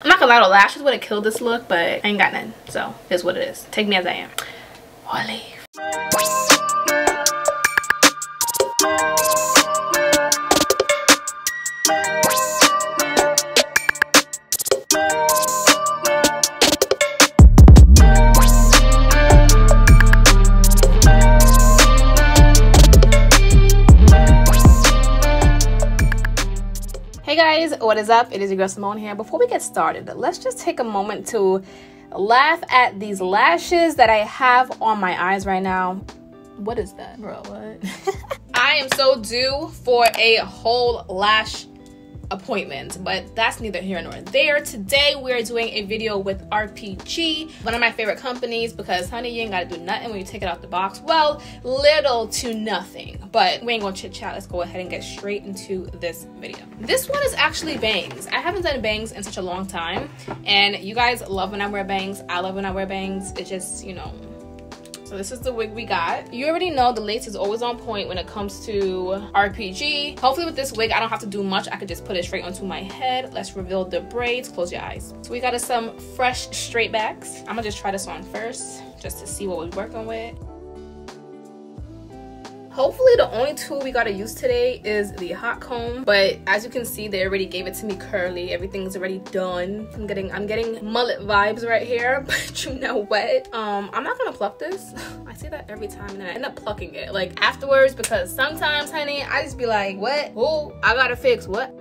I'm not gonna lie, the lashes would have killed this look, but I ain't got none. So, here's what it is. Take me as I am. Or leave. Guys, what is up? It is your girl Simone here. Before we get started, let's just take a moment to laugh at these lashes that I have on my eyes right now. What is that? Bro, what? I am so due for a whole lash appointment, but that's neither here nor there. Today we're doing a video with RPG, one of my favorite companies because honey, you ain't gotta do nothing when you take it out the box. Well, little to nothing, but we ain't gonna chit chat. Let's go ahead and get straight into this video. This one is actually bangs. I haven't done bangs in such a long time, and you guys love when I wear bangs. I love when I wear bangs. It's just, you know, so this is the wig we got. You already know the lace is always on point when it comes to RPG. Hopefully with this wig, I don't have to do much. I could just put it straight onto my head. Let's reveal the braids. Close your eyes. So we got us some fresh straight backs. I'm gonna just try this on first just to see what we're working with. Hopefully the only tool we gotta use today is the hot comb. But as you can see, they already gave it to me curly. Everything's already done. I'm getting I'm getting mullet vibes right here. But you know what? Um, I'm not gonna pluck this. I say that every time and I end up plucking it. Like afterwards because sometimes, honey, I just be like, what? Oh, I gotta fix what?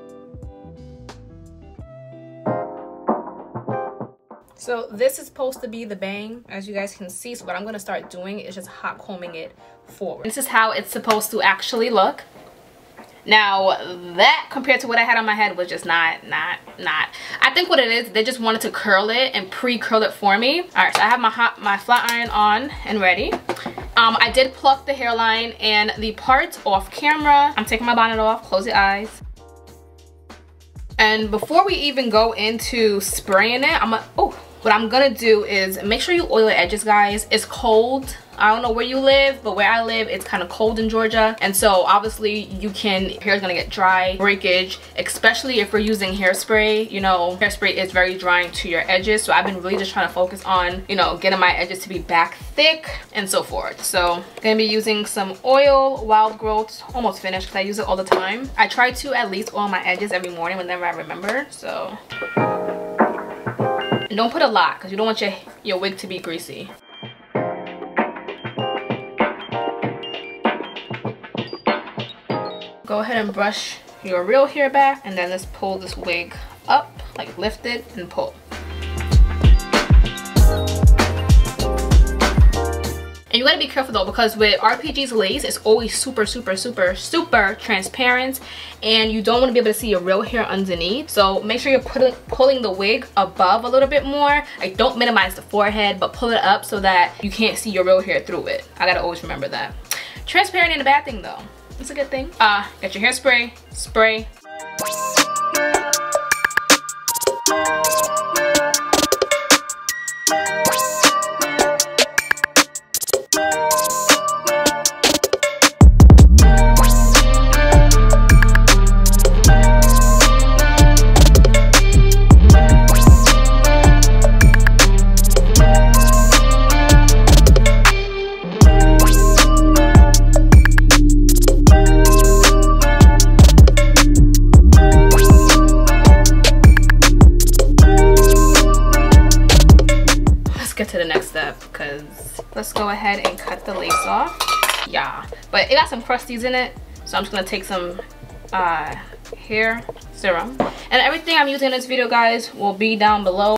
So this is supposed to be the bang, as you guys can see. So what I'm gonna start doing is just hot combing it forward. This is how it's supposed to actually look. Now that compared to what I had on my head was just not, not, not. I think what it is, they just wanted to curl it and pre-curl it for me. All right, so I have my hot, my flat iron on and ready. Um, I did pluck the hairline and the parts off camera. I'm taking my bonnet off, close your eyes. And before we even go into spraying it, I'm gonna, oh, what I'm gonna do is make sure you oil the edges, guys. It's cold. I don't know where you live, but where I live, it's kind of cold in Georgia. And so obviously you can, hair is gonna get dry, breakage, especially if we're using hairspray. You know, hairspray is very drying to your edges. So I've been really just trying to focus on, you know, getting my edges to be back thick and so forth. So gonna be using some oil, wild growth, almost finished because I use it all the time. I try to at least oil my edges every morning whenever I remember, so. And don't put a lot because you don't want your, your wig to be greasy. Go ahead and brush your real hair back and then let's pull this wig up, like lift it and pull. And you gotta be careful though because with RPG's lace, it's always super, super, super, super transparent and you don't wanna be able to see your real hair underneath. So make sure you're putting, pulling the wig above a little bit more. Like don't minimize the forehead, but pull it up so that you can't see your real hair through it. I gotta always remember that. Transparent ain't a bad thing though. It's a good thing. Uh, get your hairspray, spray. Go ahead and cut the lace off. Yeah but it got some crusties in it so i'm just gonna take some uh hair serum. And everything i'm using in this video guys will be down below.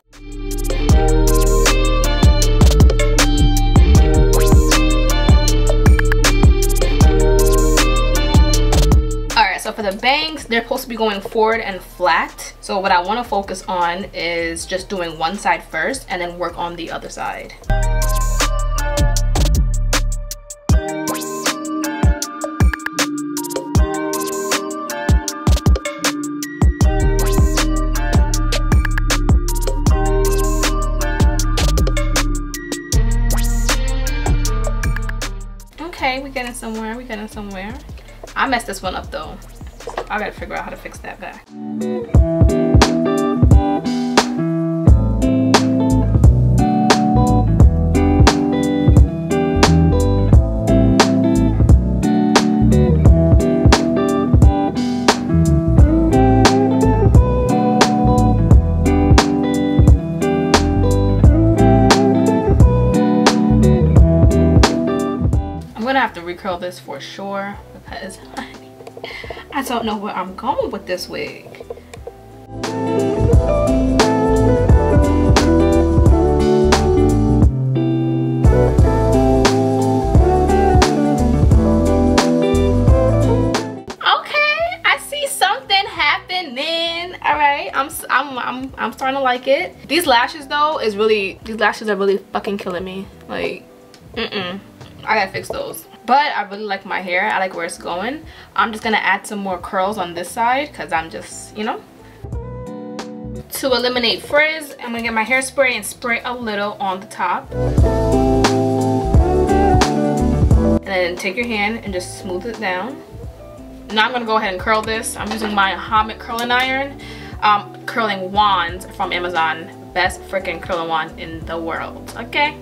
So for the bangs they're supposed to be going forward and flat. So what I want to focus on is just doing one side first and then work on the other side somewhere I messed this one up though. I gotta figure out how to fix that back. Recurl this for sure because I don't know where I'm going with this wig. Okay, I'm, I'm, I'm I'm starting to like it. These lashes though is really, these lashes are really fucking killing me. Like, mm-mm. I gotta fix those. But I really like my hair. I like where it's going. I'm just gonna add some more curls on this side because I'm just, you know. To eliminate frizz, I'm gonna get my hairspray and spray a little on the top. And then take your hand and just smooth it down. Now I'm gonna go ahead and curl this. I'm using my Hamid curling iron um, curling wands from Amazon. Best freaking curling wand in the world, okay?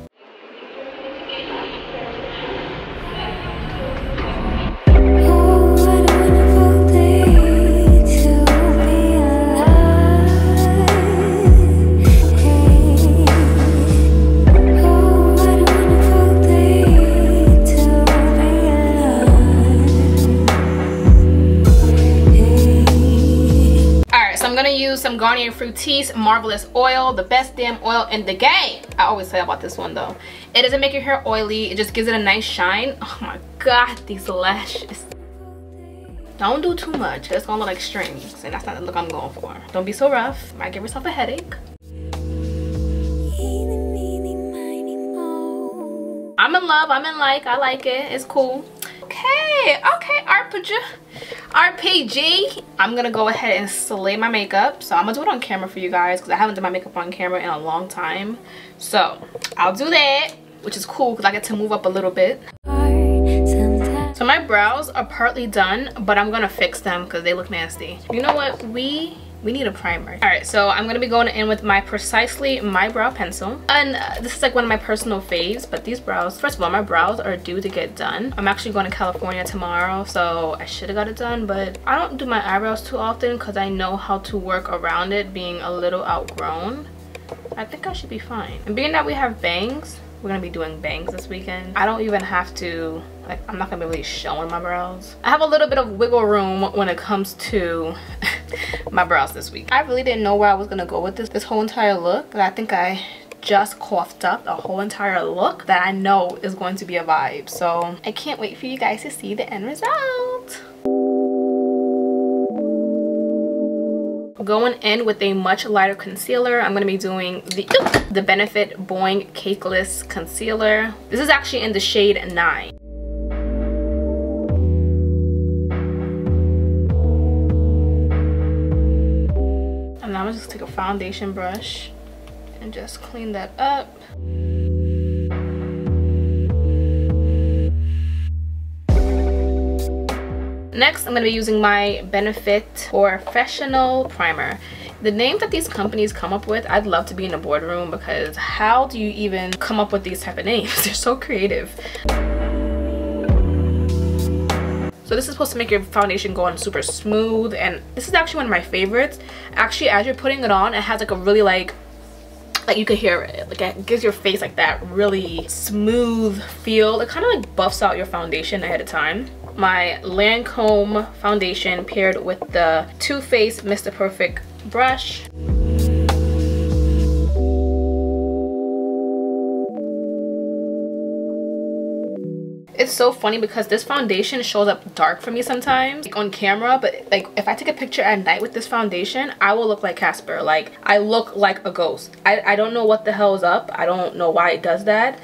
Garnier Fructis Marvelous Oil, the best damn oil in the game. I always say about this one though. It doesn't make your hair oily, it just gives it a nice shine. Oh my god, these lashes. Don't do too much, it's gonna look like strings, and that's not the look I'm going for. Don't be so rough, might give yourself a headache. I'm in love, I'm in like, I like it, it's cool. Okay, okay, RPG. RPG. I'm gonna go ahead and slay my makeup. So I'm gonna do it on camera for you guys because I haven't done my makeup on camera in a long time. So I'll do that, which is cool because I get to move up a little bit. So my brows are partly done, but I'm gonna fix them because they look nasty. You know what? We we need a primer. All right so i'm gonna be going in with my precisely my brow pencil. And uh, this is like one of my personal faves but these brows first of all my brows are due to get done. I'm actually going to california tomorrow so i should have got it done but i don't do my eyebrows too often because i know how to work around it being a little outgrown. I think i should be fine. And being that we have bangs we're gonna be doing bangs this weekend. I don't even have to like i'm not gonna be really showing my brows. I have a little bit of wiggle room when it comes to my brows this week. I really didn't know where i was gonna go with this this whole entire look but i think i just coughed up a whole entire look that i know is going to be a vibe. So i can't wait for you guys to see the end result going in with a much lighter concealer i'm going to be doing the the benefit boing cakeless concealer. This is actually in the shade 9 and now i'm just take a foundation brush and just clean that up Next, I'm going to be using my Benefit POREfessional Primer. The names that these companies come up with, I'd love to be in a boardroom because how do you even come up with these type of names? They're so creative. So this is supposed to make your foundation go on super smooth and this is actually one of my favorites. Actually, as you're putting it on, it has like a really like like you could hear it like it gives your face like that really smooth feel it kind of like buffs out your foundation ahead of time my Lancome foundation paired with the Too Faced Mr. Perfect brush. it's so funny because this foundation shows up dark for me sometimes like on camera but like if i take a picture at night with this foundation i will look like casper like i look like a ghost i i don't know what the hell is up i don't know why it does that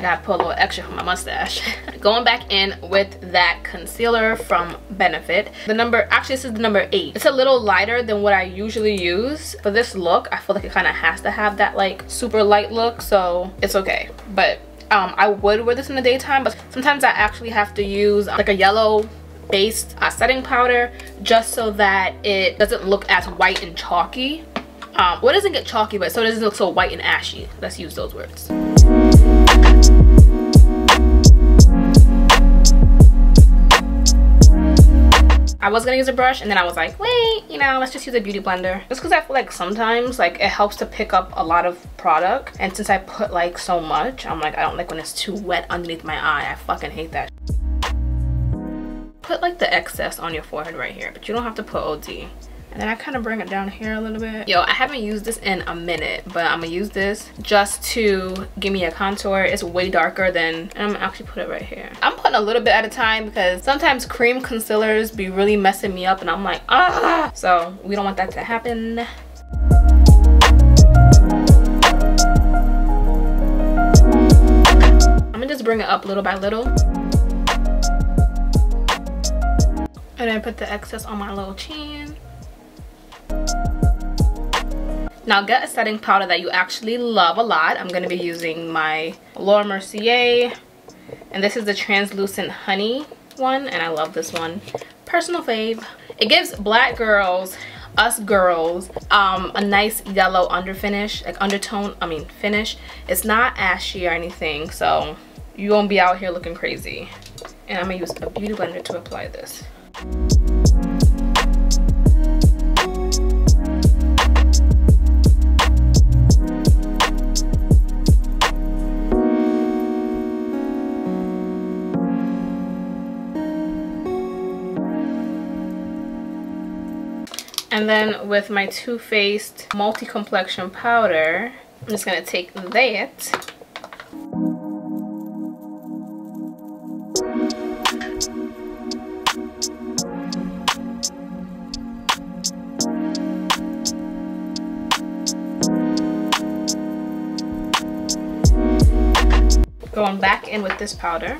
gotta put a little extra for my mustache. Going back in with that concealer from Benefit. The number, actually this is the number 8. It's a little lighter than what I usually use. For this look, I feel like it kind of has to have that like super light look, so it's okay. But um, I would wear this in the daytime, but sometimes I actually have to use like a yellow based uh, setting powder just so that it doesn't look as white and chalky. Um, well, it doesn't get chalky, but so it doesn't look so white and ashy. Let's use those words. I was gonna use a brush and then I was like, wait, you know, let's just use a beauty blender. Just because I feel like sometimes like it helps to pick up a lot of product. And since I put like so much, I'm like, I don't like when it's too wet underneath my eye. I fucking hate that. Put like the excess on your forehead right here, but you don't have to put OD. And then I kind of bring it down here a little bit. Yo, I haven't used this in a minute, but I'm gonna use this just to give me a contour. It's way darker than, I'm gonna actually put it right here. I'm putting a little bit at a time because sometimes cream concealers be really messing me up and I'm like, ah! So we don't want that to happen. I'm gonna just bring it up little by little. And then put the excess on my little chin. Now get a setting powder that you actually love a lot. I'm going to be using my Laura Mercier. And this is the translucent honey one. And I love this one. Personal fave. It gives black girls, us girls, um, a nice yellow under finish. Like undertone, I mean finish. It's not ashy or anything. So you won't be out here looking crazy. And I'm going to use a beauty blender to apply this. And then with my Too Faced Multi-Complexion Powder, I'm just going to take that. Going back in with this powder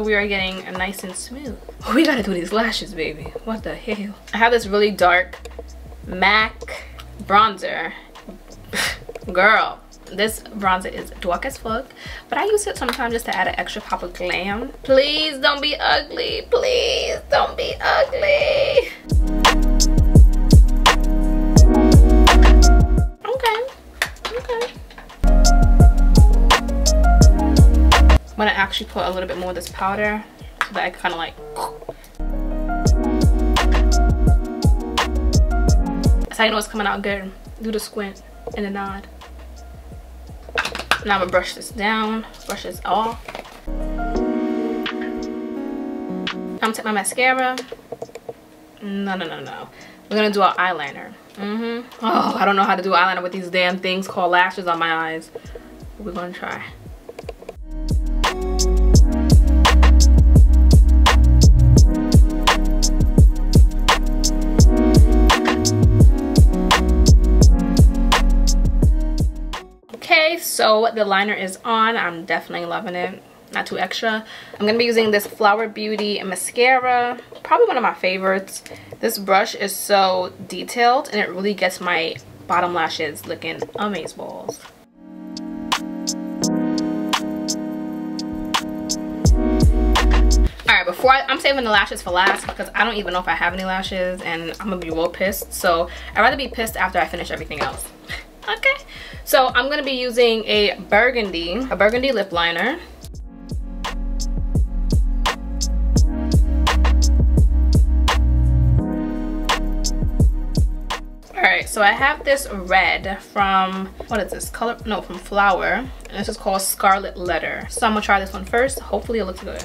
so we are getting nice and smooth. Oh, we gotta do these lashes baby. What the hell? I have this really dark mac bronzer. Girl this bronzer is dark as fuck but i use it sometimes just to add an extra pop of glam. Please don't be ugly. Please don't be ugly. I'm gonna actually put a little bit more of this powder so that I kind of like how you know it's coming out good. Do the squint and the nod. Now I'm gonna brush this down brush this off. I'm gonna take my mascara. No no no no. We're gonna do our eyeliner. Mm hmm oh I don't know how to do eyeliner with these damn things called lashes on my eyes. We're gonna try so the liner is on. I'm definitely loving it. Not too extra. I'm gonna be using this flower beauty mascara. Probably one of my favorites. This brush is so detailed and it really gets my bottom lashes looking amazing balls. All right before I, i'm saving the lashes for last because i don't even know if i have any lashes and i'm gonna be real pissed. So i'd rather be pissed after i finish everything else okay. So i'm going to be using a burgundy a burgundy lip liner. All right so i have this red from what is this? Color no from flower. And this is called scarlet letter. So i'm gonna try this one first. Hopefully it looks good.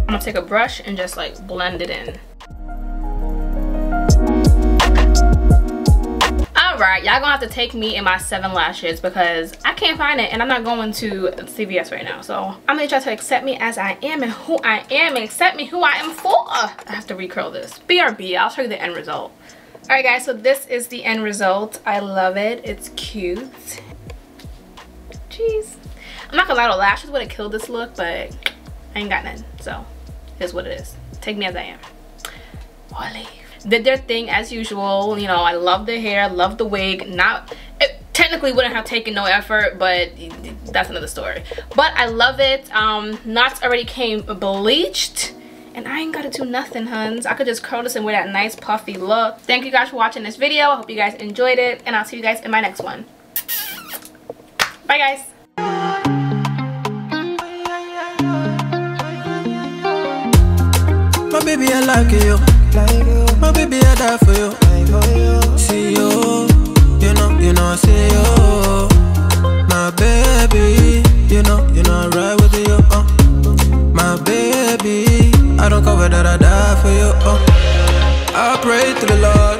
I'm gonna take a brush and just like blend it in right y'all gonna have to take me and my seven lashes because i can't find it and i'm not going to cvs right now. So i'm gonna try to accept me as i am and who i am and accept me who i am for. I have to recurl this. Brb i'll show you the end result. All right guys so this is the end result. I love it. It's cute. Jeez. I'm not gonna lie the lashes would have killed this look but i ain't got none. So here's what it is. Take me as i am. Wally did their thing as usual you know i love the hair love the wig not it technically wouldn't have taken no effort but that's another story but i love it um knots already came bleached And I ain't gotta do nothing, huns. I could just curl this and wear that nice puffy look. Thank you guys for watching this video. I hope you guys enjoyed it. And I'll see you guys in my next one. Bye, guys. My baby, I like you. My baby, I die for you. See you, you know, you know, see you. My baby, you know, you know, I ride with you. Uh. My baby, I don't cover that. I die for you. Uh. I pray to the Lord.